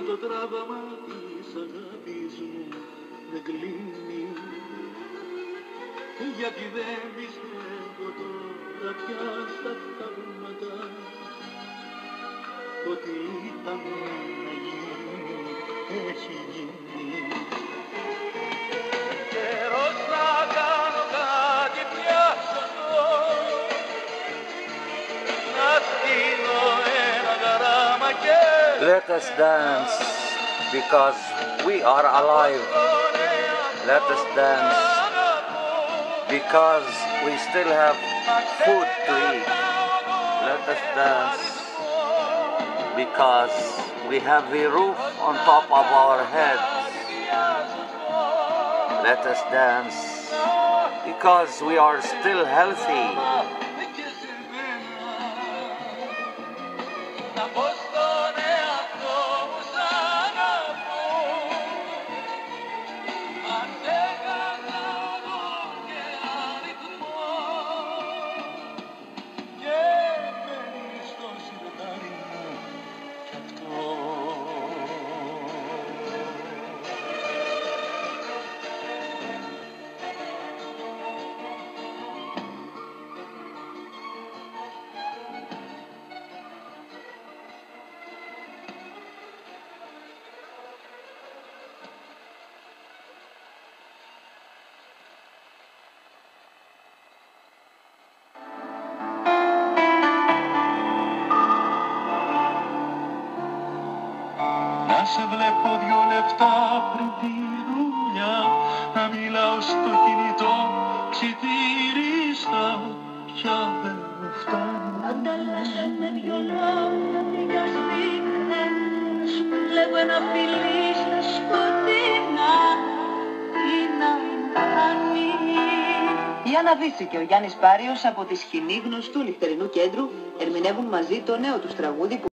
το τράβαμα της αγάπης μου δεν κλείνει γιατί δεν πιστεύω τώρα πια στα θαύματα ότι ήταν να γίνει έχει γίνει Let us dance because we are alive. Let us dance because we still have food to eat. Let us dance because we have a roof on top of our heads. Let us dance because we are still healthy. Να σε βλέπω δυο λεπτά πριν τη δουλειά. Να μιλάω στο κινητό ξυτήριστα Πια δεν μου φτάνει. Ανταλλάσσουμε δυο λόγια για σπίτι Σου λέγω ένα φιλί στα σκοτεινά. Τι να κάνει. Η Άννα Βύση και ο Γιάννης Πάριος από τη σκηνή γνωστού νυχτερινού κέντρου ερμηνεύουν μαζί το νέο τους τραγούδι που